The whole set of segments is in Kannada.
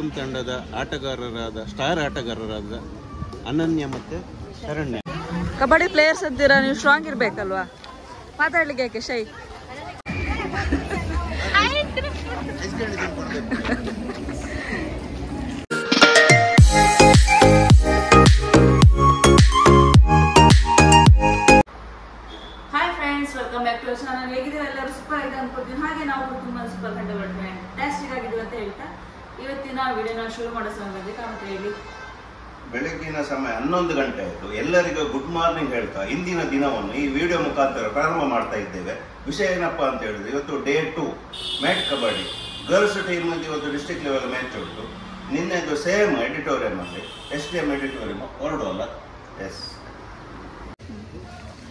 ಎಂ ತಂಡದ ಆಟಗಾರರಾದ ಸ್ಟಾರ್ ಆಟಗಾರರಾದ ಅನನ್ಯ ಮತ್ತೆ ಶರಣ್ಯ. ಕಬಡ್ಡಿ ಪ್ಲೇಯರ್ಸ್ ಇದ್ದೀರಾ ನೀವು ಸ್ಟ್ರಾಂಗ್ ಇರ್ಬೇಕಲ್ವಾ? ಮಾತಾಡ್ಲಿಕ್ಕೆ ಯಾಕೆ ಶೈ? ಇವತ್ತಿನ ವಿಡಿಯೋನ ಶುರು ಮಾಡೋ ಸಮಯದಲ್ಲಿ ಕಾಣುತ್ತೆ ಹೇಳಿ? ಬೆಳಗ್ಗಿನ ಸಮಯ ಹನ್ನೊಂದು ಗಂಟೆ ಆಯಿತು. ಎಲ್ಲರಿಗೂ ಗುಡ್ ಮಾರ್ನಿಂಗ್ ಹೇಳ್ತಾ ಇಂದಿನ ದಿನವನ್ನು ಈ ವಿಡಿಯೋ ಮುಖಾಂತರ ಪ್ರಾರಂಭ ಮಾಡ್ತಾ ಇದ್ದೇವೆ. ವಿಷಯ ಏನಪ್ಪಾ ಅಂತ ಹೇಳಿದ್ರೆ ಇವತ್ತು day two mat kabaddi. Girls team ಇವತ್ತು ಡಿಸ್ಟ್ರಿಕ್ಟ್ ಲೆವೆಲ್ ಮ್ಯಾಚ್ ಉಂಟು. ನಿನ್ನೆದು ಸೇಮ್ ಎಡಿಟೋರಿಯಂ ಅಲ್ಲಿ ಎಸ್ ಡಿ ಎಂ ಎಡಿಟೋರಿಯಂ ಹೊರಡು ಅಲ್ಲ S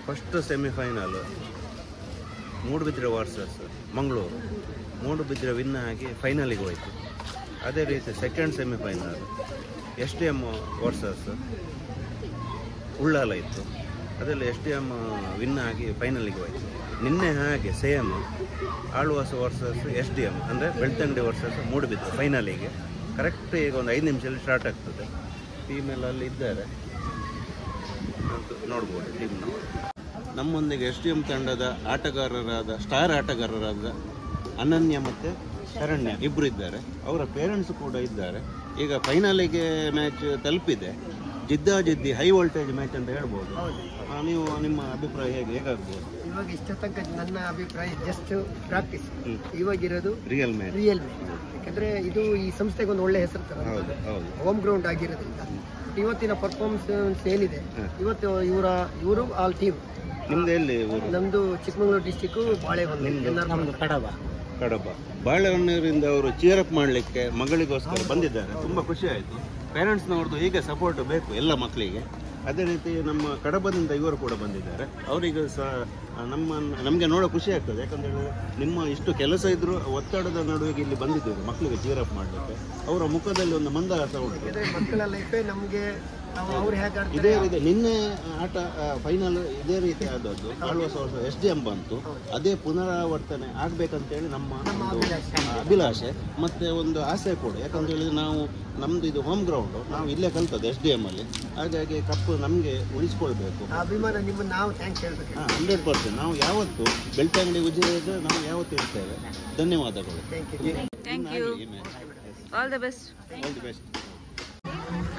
first semifinal Moodbidri versus Mangaluru. Moodbidri win ಆಗಿ ಫೈನಲಿಗೆ ಹೋಯಿತು. ಅದೇ ರೀತಿ second semifinal S D M versus Ullal ಇತ್ತು. ಅದರಲ್ಲಿ ಎಸ್ ಡಿ ಎಂ ವಿನ್ ಆಗಿ ಫೈನಲಿಗೆ ಹೋಯಿತು. ನಿನ್ನೆ ಹಾಗೆ same Alvas versus S D M ಅಂದರೆ ಬೆಳ್ತಂಗಡಿ ವರ್ಸಸ್ ಮೂಡಿಬಿತ್ತು ಫೈನಲಿಗೆ ಕರೆಕ್ಟ್ ಈಗ ಒಂದು ಐದು ನಿಮಿಷದಲ್ಲಿ ಸ್ಟಾರ್ಟ್ ಆಗ್ತದೆ. ಟೀಮ್ ಎಲ್ಲ ಅಲ್ಲಿ ಇದ್ದಾರೆ. ನೋಡ್ಬೋದು ಟೀಮ್ನ ನಮ್ಮೊಂದಿಗೆ ಎಸ್ ಡಿ ಎಂ ತಂಡದ ಆಟಗಾರರಾದ ಸ್ಟಾರ್ ಆಟಗಾರರಾದ ಅನನ್ಯ ಮತ್ತು ಶರಣ್ಯ. ಇಬ್ಬರು ಇದ್ದಾರೆ. ಅವರ ಪೇರೆಂಟ್ಸ್ ಕೂಡ ಇದ್ದಾರೆ. ಈಗ ಫೈನಲಿಗೆ ಮ್ಯಾಚ್ ತಲುಪಿದೆ. ಜಿದ್ದಾಜಿದ್ದಿ ಹೈ ವೋಲ್ಟೇಜ್ ಮ್ಯಾಚ್ ಅಂತ ಹೇಳ್ಬೋದು. ನೀವು ನಿಮ್ಮ ಅಭಿಪ್ರಾಯ ಹೇಗೆ? ಹೇಗಾಗ್ಬೋದು? ಇವಾಗ ಇಷ್ಟ ತನಕ ನನ್ನ ಅಭಿಪ್ರಾಯ ಜಸ್ಟ್ ಪ್ರಾಕ್ಟೀಸ್ ಇವಾಗಿರೋದು ರಿಯಲ್ ಮ್ಯಾಚ್ ರಿಯಲ್ ಯಾಕಂದ್ರೆ ಇದು ಈ ಸಂಸ್ಥೆಗೆ ಒಂದು ಒಳ್ಳೆ ಹೆಸರು ತರ ಹೌದು ಹೌದು. ಹೋಮ್ ಗ್ರೌಂಡ್ ಆಗಿರೋದ್ರಿಂದ. ಇವತ್ತಿನ ಪರ್ಫಾರ್ಮೆನ್ಸ್ ಏನಿದೆ. ಇವತ್ತು ಇವರ ಇವರು ಆಲ್ ಟೀಮ್ ನಿಮ್ದು ಎಲ್ಲಿ ನಮ್ದು ಚಿಕ್ಕಮಗಳೂರು ಡಿಸ್ಟಿಕ್ ಬಾಳೆಹೊನ್ನ ಕಡಬ. ಕಡಬ. ಬಾಳೆಹೊನ್ನೂರಿಂದ ಅವರು ಚೀರಪ್ ಮಾಡಲಿಕ್ಕೆ ಮಗಳಿಗೋಸ್ಕರ ಬಂದಿದ್ದಾರೆ. ತುಂಬ ಖುಷಿ ಆಯಿತು. ಪೇರೆಂಟ್ಸ್ನವ್ರದ್ದು ಹೀಗೆ ಸಪೋರ್ಟ್ ಬೇಕು ಎಲ್ಲ ಮಕ್ಕಳಿಗೆ ಅದೇ ರೀತಿ ನಮ್ಮ ಕಡಬದಿಂದ ಇವರು ಕೂಡ ಬಂದಿದ್ದಾರೆ. ಅವರಿಗೂ ಸಹ ನಮ್ಮ ನಮಗೆ ನೋಡೋ ಖುಷಿ ಆಗ್ತದೆ. ಯಾಕಂತ ಹೇಳಿದ್ರೆ ನಿಮ್ಮ ಇಷ್ಟು ಕೆಲಸ ಇದ್ದರೂ ಒತ್ತಡದ ನಡುವೆಗೆ ಇಲ್ಲಿ ಬಂದಿದ್ದೇವೆ. ಮಕ್ಕಳಿಗೆ ಚೀರಪ್ ಮಾಡಲಿಕ್ಕೆ. ಅವರ ಮುಖದಲ್ಲಿ ಒಂದು ಮಂದಹಾಸ ಉಂಟು. ಯಾಕಂದ್ರೆ ಮಕ್ಕಳ ಲೈಫೇ ನಮಗೆ ಇದೇ ರೀತಿ ನಿನ್ನೆ ಆಟ ಫೈನಲ್ ಇದೇ ರೀತಿ ಆದದ್ದು. ಆಳ್ವಾಸ ವರ್ಷ ಎಸ್ ಡಿ ಎಂ ಬಂತು. ಅದೇ ಪುನರಾವರ್ತನೆ ಆಗ್ಬೇಕಂತೇಳಿ ನಮ್ಮ ಒಂದು ಅಭಿಲಾಷೆ. ಮತ್ತೆ ಒಂದು ಆಸೆ ಕೂಡ. ಯಾಕಂತ ಹೇಳಿದ್ರೆ ನಾವು ನಮ್ದು ಇದು ಹೋಮ್ ಗ್ರೌಂಡ್ ನಾವು ಇಲ್ಲೇ ಕಲ್ತದ್ದು ಎಸ್ ಡಿ ಎಂ ಅಲ್ಲಿ. ಹಾಗಾಗಿ ಕಪ್ಪು ನಮಗೆ ಉಳಿಸ್ಕೊಳ್ಬೇಕು. ಅಭಿಮಾನ ನಿಮ್ಮ ನಾವು ಥ್ಯಾಂಕ್ಸ್ ಹೇಳ್ಬೇಕು. ಹಂಡ್ರೆಡ್ ಪರ್ಸೆಂಟ್ ನಾವು ಯಾವತ್ತು ಬೆಳ್ತಂಗಡಿ ಉಜಿರೆಗೆ ನಾವು ಯಾವತ್ತು ಇರ್ತೇವೆ? ಧನ್ಯವಾದಗಳು. Thank you thank you all the best all the best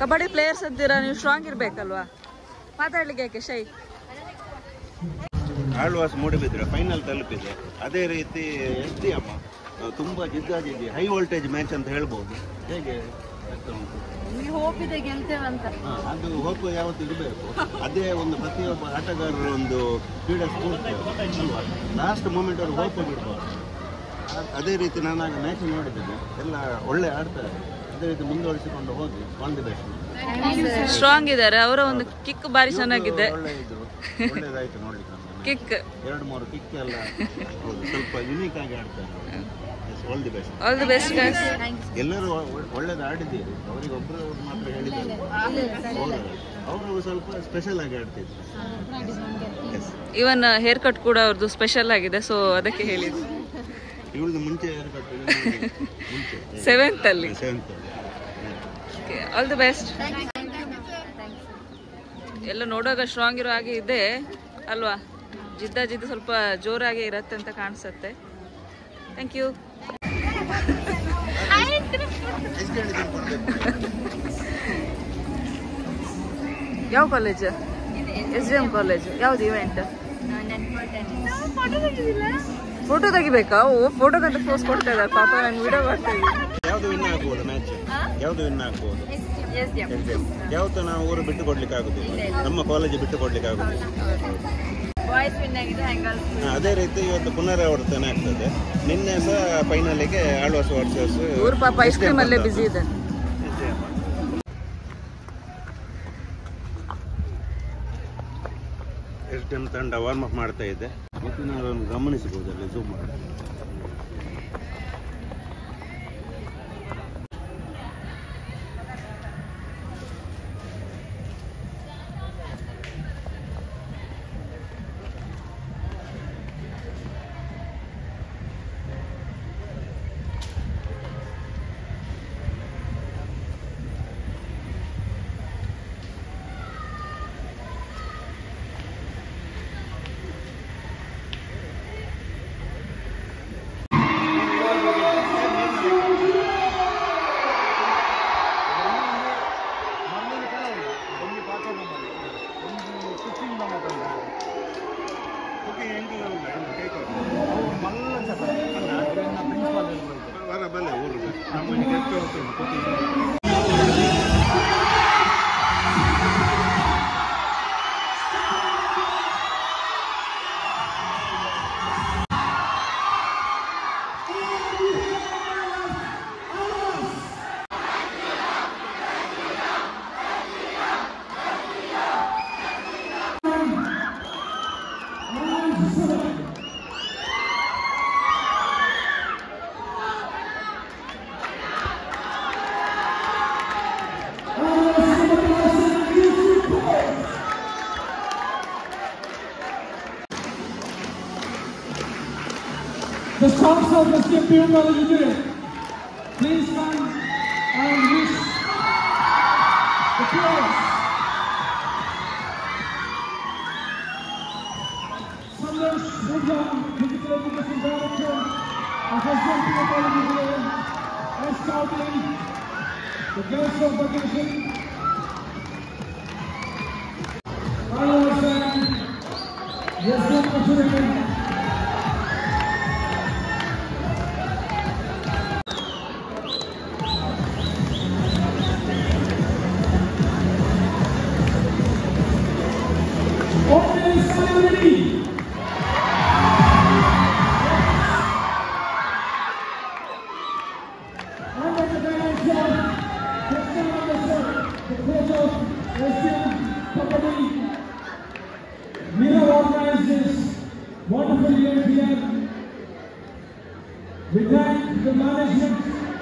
kabaddi players ಅಂತೀರಾ? ನೀವು ಸ್ಟ್ರಾಂಗ್ ಇರ್ಬೇಕಲ್ವಾ? ಮಾತಾಡ್ಲಿಕ್ಕೆ ಯಾಕೆ ಶೈ? ಆಳ್ವಾಸ್ ಮೂಡಿಬಿದ್ರೆ ಫೈನಲ್ ತಲುಪಿದೆ. ಅದೇ ರೀತಿ ಎಸ್ ಡಿ ಅಮ್ಮ ತುಂಬಾ ಜಿದ್ದಾಜಿದ್ದಿ ಹೈ ವೋಲ್ಟೇಜ್ ಮ್ಯಾಚ್ ಅಂತ ಹೇಳ್ಬೋದು. ಹೇಗೆ? ಆಗ್ತಾ ಉಂಟು ಹೋಪಿದೆ ಗೆಲ್ತೇವಂತ. ಹಾ, ಅದು ಹೋಪ್ ಯಾವತ್ತು ಇರಬೇಕು. ಅದೇ ಒಂದು ಪ್ರತಿಯೊಬ್ಬ ಆಟಗಾರರ ಒಂದು ಕ್ರೀಡಾ ಸ್ಫೂರ್ತಿ. ಅಲ್ವಾ ಲಾಸ್ಟ್ ಮೂಮೆಂಟ್ ಅವ್ರು ಹೋಪ್ ಬಿಡ್ಬಾರ್ದು ಅದೇ ರೀತಿ ನಾನು ಆಗ ಮ್ಯಾಚ್ ನೋಡಿದ್ದೇನೆ. ಎಲ್ಲ ಒಳ್ಳೆ ಆಡ್ತಾರೆ. ಅದೇ ರೀತಿ ಮುಂದುವರಿಸಿಕೊಂಡು ಹೋಗಿ. ಆಲ್ ದಿ ಬೆಸ್ಟ್ ಸ್ಟ್ರಾಂಗ್ ಇದ್ದಾರೆ. ಅವರ ಒಂದು ಕಿಕ್ ಬಾರಿ ಚೆನ್ನಾಗಿದೆ. ಒಳ್ಳೆ ಇದ್ರು ಒಳ್ಳೇದಾಯ್ತು ನೋಡ್ಲಿಕ್ಕೆ. ಕಿಕ್ ಎರಡು ಮೂರು ಕಿಕ್ ಎಲ್ಲ ಸ್ವಲ್ಪ ಯುನೀಕ್ ಆಗಿ ಆಡ್ತಾರೆ all the best all the best guys ಎಲ್ಲರೂ ಒಳ್ಳೇದು ಆಡಿದ್ದೀರಿ. ಅವರಿಗೆ ಒಬ್ಬರು ಮಾತ್ರ ಹೇಳಿದ್ದಾರೆ. ಅವರು ಸ್ವಲ್ಪ ಸ್ಪೆಷಲ್ ಆಗಿ ಆಡ್ತಿದ್ರು. ಇವನ್ ಹೇರ್ ಕಟ್ ಕೂಡ ಅವ್ರದ್ದು ಸ್ಪೆಷಲ್ ಆಗಿದೆ ಸೊ ಅದಕ್ಕೆ ಹೇಳಿದ್ದು. ಇವ್ರದ್ದು ಮುಂಚೆ ಹೇರ್ ಕಟ್ ಮುಂಚೆ ಸೆವೆಂತ್ ಅಲ್ಲಿ. ಸೆವೆಂತ್ ಆಲ್ ದಿ ಬೆಸ್ಟ್ ಎಲ್ಲ ನೋಡುವಾಗ ಸ್ಟ್ರಾಂಗ್ ಇರೋ ಹಾಗೆ ಇದೆ ಅಲ್ವಾ? ಜಿದ್ದ ಜಿದ್ದು ಸ್ವಲ್ಪ ಜೋರಾಗಿ ಇರತ್ತೆ ಅಂತ ಕಾಣಿಸುತ್ತೆ. ಥ್ಯಾಂಕ್ ಯು ಯಾವ college S D M college ಯಾವ್ದು ಇವೆಂಟ್ ಫೋಟೋ ತೆಗಿಬೇಕಾ? ಓ ಫೋಟೋದಂತ ಪೋಸ್ಟ್ ಕೊಡ್ತಾ ಇದ್ದಾರೆ. ಪಾಪ ನಾನು ವಿಡಿಯೋ ಮಾಡ್ತಾ ಇದ್ದೀನಿ ಯಾವ್ದು ವಿನ್ ಆಗ್ಬೋದು ಮ್ಯಾಚ್ ಯಾವ್ದು ವಿನ್ ಆಗ್ಬೋದು? ಯಾವ್ದು ಯಾವತ್ತು ನಾವು ಊರು ಬಿಟ್ಟು ಕೊಡ್ಲಿಕ್ಕೆ ಆಗುದಿಲ್ಲ ನಮ್ಮ ಕಾಲೇಜ್ ಬಿಟ್ಟು ಕೊಡ್ಲಿಕ್ಕೆ ಆಗುದಿಲ್ಲ ಬಾಯ್ಸ್ ವಿನ್ ಆಗಿದೆ ಹ್ಯಾಂಗಲ್ ಅದೇ ರೀತಿ ಇವತ್ತು ಪುನರಾವರ್ತನೆ ಆಗ್ತದೆ. ನಿನ್ನೆ ಸಹ ಫೈನಲಿಗೆ ಆಳ್ವಾಸ್ ವರ್ಸಸ್ ಇವ್ರ ಪಾಪ ಐಸ್ ಕ್ರೀಮ್ ಅಲ್ಲೇ ಬಿಸಿ ಇದೆ ಎಸ್ ಡಿ ಎಂ ತಂಡ ವಾರ್ಮ್ ಅಪ್ ಮಾಡ್ತಾ ಇದೆ? ಅವರನ್ನು ಗಮನಿಸಬಹುದು ಅಲ್ಲಿ ಝೂಮ್ ಮಾಡಿ కుకింగ్ కుకింగ్ ఏంటి మళ్ళీ చెప్పండి ఎవరైనా ప్రిన్సిపాల్ వರ బలే ఊరు ನಮ್ಮ सात सौ गज के पीओ college उजरे please come and wish the players Sandesh Sudha, Digital Education Director of Assam Pio College Ubre, S. Chowdhury, the guest of vacation, Rana Hassan, Yasmin Kashurikan,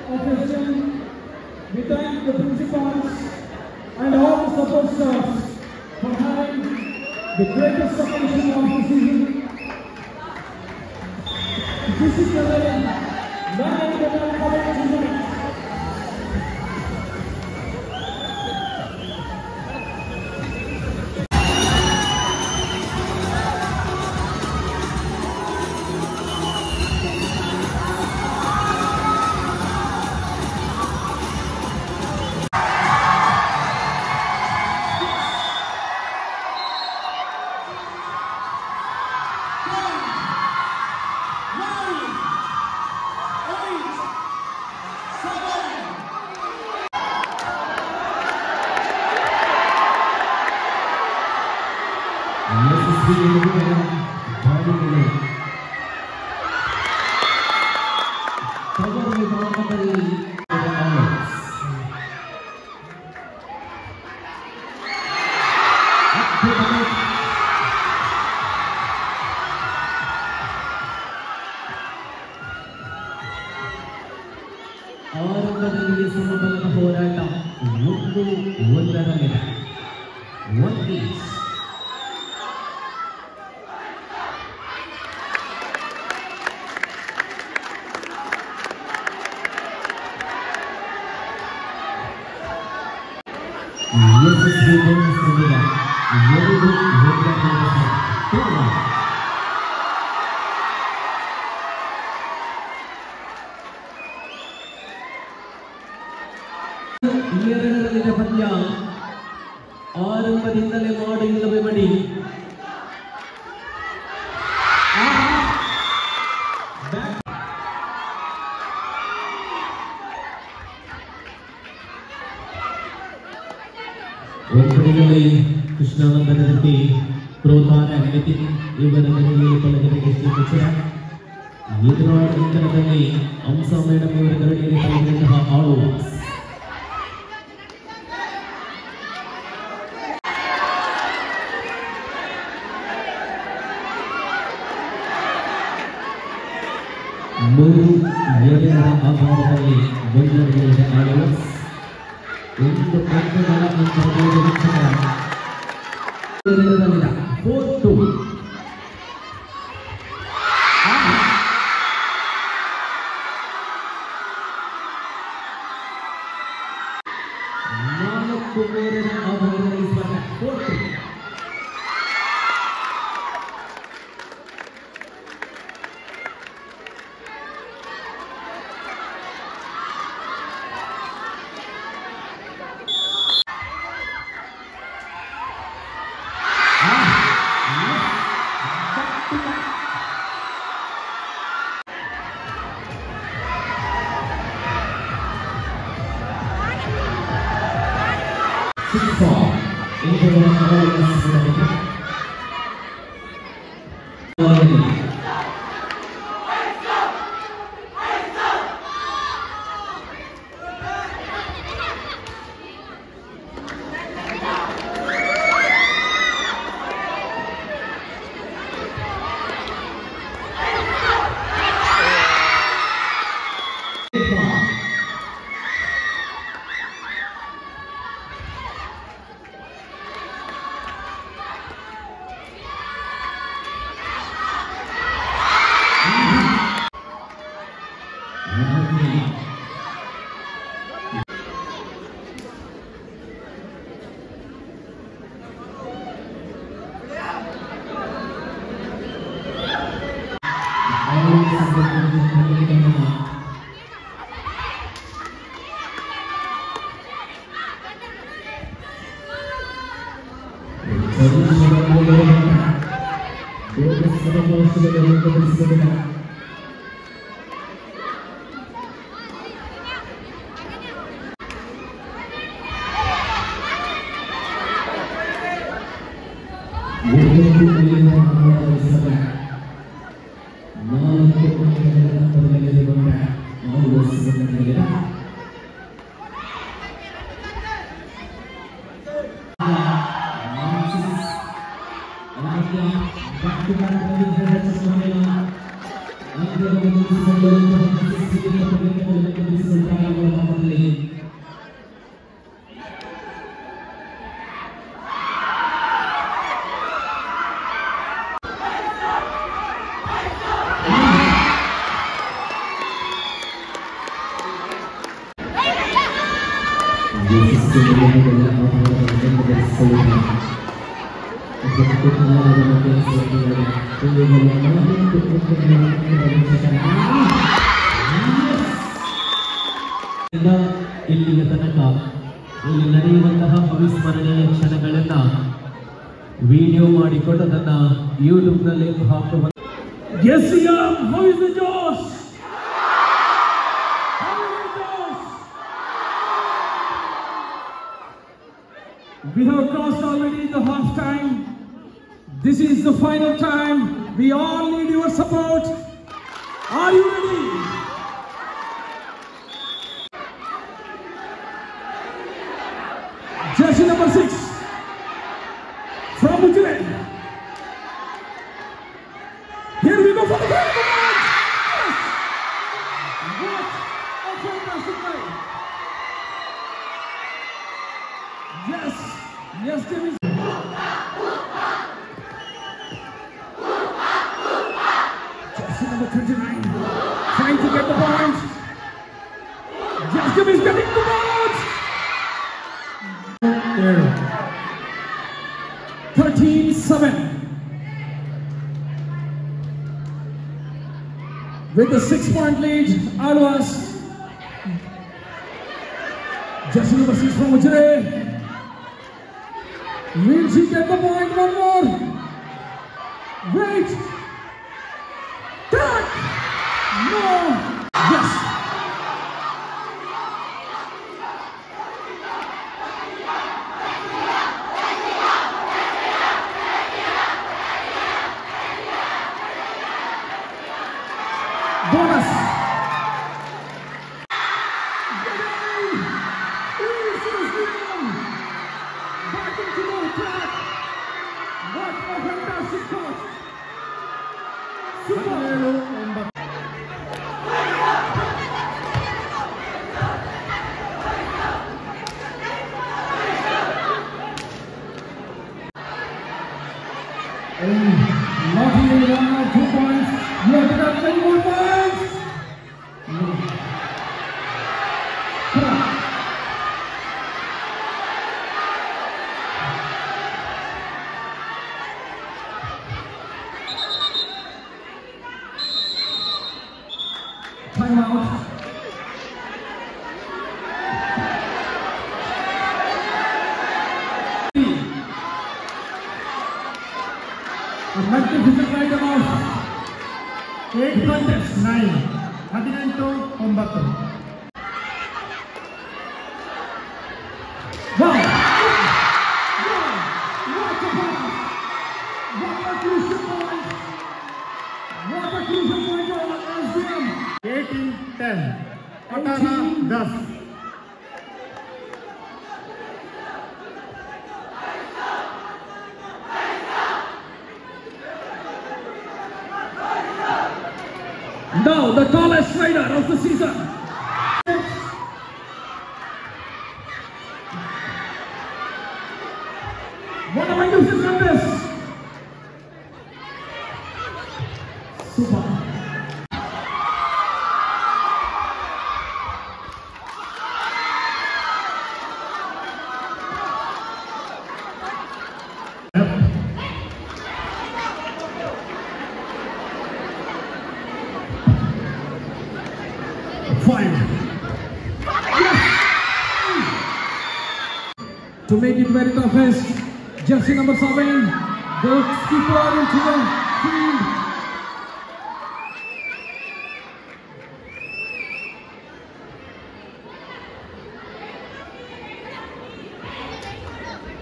Western, we thank the principals and all the support staff for having the greatest occasion of the season. This is the nine of the ಹೋರಾಟ ಒಂದು ಒಂದರ ಮೇಲೆ ಒನ್ ಒಂದರಲ್ಲಿ ಕೃಷ್ಣಾನಂದನ ಜೊತೆ ಪ್ರೋತ್ಸಾಹ ನಿತಿನ್ ಇವರ ಮನೆಯಲ್ಲಿ ಪಲಕರಿಗೆ ಶ್ರೀಕೃಷ್ಣ ಎದುರಾಡ ಅಂಕಣದಲ್ಲಿ ಹಂಸ ಮೇಡಮ್ ಇವರ ಗರಡಿಯಲ್ಲಿ ಪಡೆದಂತಹ ಆಳು ಮೂರು ಎರಡರ ಆಧಾರದಲ್ಲಿ ಬಳ್ಳಾರಿಯಲ್ಲಿ ಆಡುವ untuk angka dalam interval berbicara. Kita കൊടുക്കണം ಇಲ್ಲಿಯ ತನಕ ಇಲ್ಲಿ ನಡೆಯುವಂತಹ ಅವಿಸ್ಮರಣೀಯ ಕ್ಷಣಗಳನ್ನ ವಿಡಿಯೋ ಮಾಡಿಕೊಂಡು ಅದನ್ನ ಯೂಟ್ಯೂಬ್ನಲ್ಲಿ ಹಾಕುವ This is the final time. We all need your support. Are you ready? Jersey number six from Ujjain. Here we go for the play. Yes, yes, there is. Jersey number 29, trying to get the point. Jacob is getting the point. There. 13-7. With a six-point lead, Alwas. Number six from Ujjain. Will she get the point one more? Wait. One or two points. You have to get many more points. bacana. Vai! Vai! Vai! Vai! Vai! Vai! Vai! Vai! Vai! jersey number seven, the skipper into the field.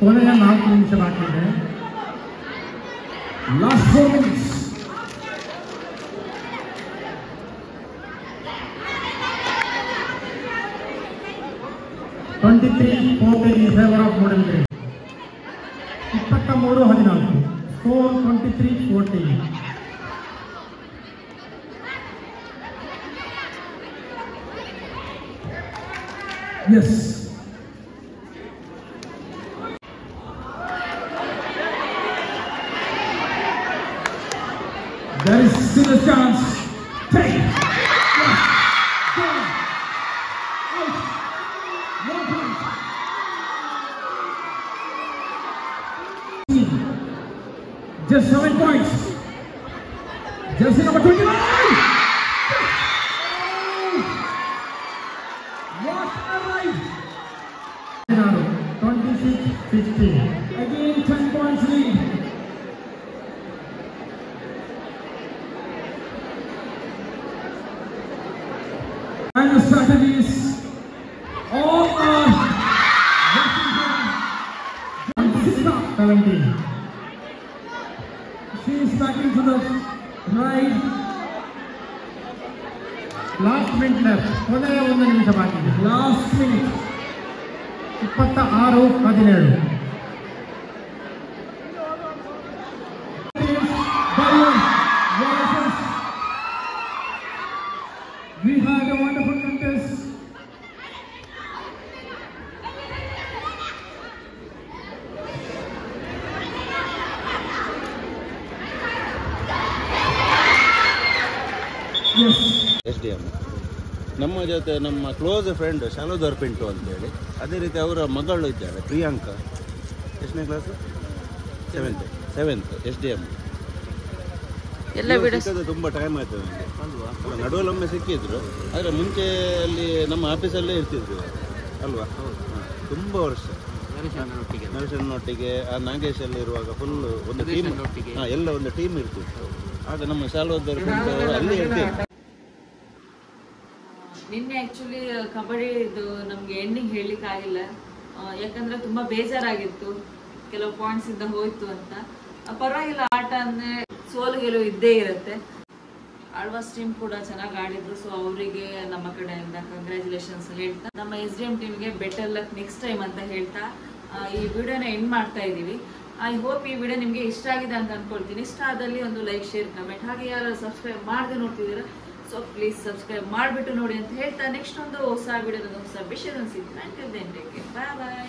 थोड़े यहाँ लास्ट टीम से बाकी है? Last four minutes twenty three four in favour of model three ಮೂರು ಹದಿನಾಲ್ಕು score twenty three fourteen S There is still a chance. Take. Yes. Just seven points. back into the ride. Last minute left ಕೊನೆಯ ಒಂದು ನಿಮಿಷ ಬಾಕಿ ಇದೆ ಲಾಸ್ಟ್ ಮಿನಿಟ್ ಇಪ್ಪತ್ತ ಆರು ಹದಿನೇಳು ಎಸ್ ಡಿ ಎಂ ನಮ್ಮ ಜೊತೆ ನಮ್ಮ ಕ್ಲೋಸ್ ಫ್ರೆಂಡ್ ಶಾಲೋದರ್ ಪಿಂಟು ಅಂತೇಳಿ. ಅದೇ ರೀತಿ ಅವರ ಮಗಳು ಇದ್ದಾರೆ ಪ್ರಿಯಾಂಕಾ. ಎಷ್ಟನೇ class? Seventh seventh S D M ಎಲ್ಲ ತುಂಬ ಟೈಮ್ ಆಯ್ತು ನನಗೆ ನಡುವಲ್ಲೊಮ್ಮೆ ಸಿಕ್ಕಿದ್ರು ಆದರೆ ಮುಂಚೆ ಅಲ್ಲಿ ನಮ್ಮ ಆಫೀಸಲ್ಲೇ ಇರ್ತಿದ್ರು ಅಲ್ವಾ? ತುಂಬ ವರ್ಷ. ನರಸನ್ನೊಟ್ಟಿಗೆ ಆ ನಾಗೇಶಲ್ಲಿ ಇರುವಾಗ ಫುಲ್ ಒಂದು ಟೀಮ್ ಹಾಂ ಎಲ್ಲ ಒಂದು ಟೀಮ್ ಇರ್ತಿತ್ತು. ಆಗ ನಮ್ಮ ಶಾಲೋದರ್ ಪಿಂಟು ಅಲ್ಲಿ ಅಲ್ಲೇ ಇರ್ತಿದ್ರು. ನಿನ್ನೆ ಆ್ಯಕ್ಚುಲಿ ಕಬಡ್ಡಿ ಇದು ನಮಗೆ ಎಂಡಿಂಗ್ ಹೇಳಲಿಕ್ಕಾಗಿಲ್ಲ ಯಾಕಂದ್ರೆ ತುಂಬಾ ಬೇಜಾರಾಗಿತ್ತು. ಕೆಲವು ಪಾಯಿಂಟ್ಸ್ ಇಂದ ಹೋಯ್ತು ಅಂತ. ಪರವಾಗಿಲ್ಲ, ಆಟ ಅಂದರೆ ಸೋಲು ಗೆಲುವು ಇದ್ದೇ ಇರುತ್ತೆ. ಆಳ್ವಾಸ್ ಟೀಮ್ ಕೂಡ ಚೆನ್ನಾಗಿ ಆಡಿದ್ರು ಸೊ ಅವರಿಗೆ ನಮ್ಮ ಕಡೆಯಿಂದ ಕಂಗ್ರ್ಯಾಚುಲೇಷನ್ಸ್ ಹೇಳ್ತಾ, ನಮ್ಮ ಎಸ್ ಡಿ ಎಂ ಟೀಮ್ಗೆ ಬೆಟರ್ ಲಕ್ ನೆಕ್ಸ್ಟ್ ಟೈಮ್ ಅಂತ ಹೇಳ್ತಾ ಈ ವಿಡಿಯೋನ ಎಂಡ್ ಮಾಡ್ತಾ ಇದ್ದೀವಿ. ಐ ಹೋಪ್ ಈ ವಿಡಿಯೋ ನಿಮಗೆ ಇಷ್ಟ ಆಗಿದೆ ಅಂತ ಅಂದ್ಕೊಳ್ತೀನಿ ಇಷ್ಟ ಆದಲ್ಲಿ ಒಂದು ಲೈಕ್ ಶೇರ್ ಕಮೆಂಟ್ ಹಾಗೆ ಯಾರು ಸಬ್ಸ್ಕ್ರೈಬ್ ಮಾಡದೆ ನೋಡ್ತಿದ್ದೀರಾ ಸೊ ಪ್ಲೀಸ್ ಸಬ್ಸ್ಕ್ರೈಬ್ ಮಾಡಿಬಿಟ್ಟು ನೋಡಿ ಅಂತ ಹೇಳ್ತಾ ನೆಕ್ಸ್ಟ್ ಒಂದು ಹೊಸ ವಿಡಿಯೋದ ಹೊಸ ವಿಷಯದ ಸಿಗ್ತೀನಿ. ಬಾಯ್ ಬಾಯ್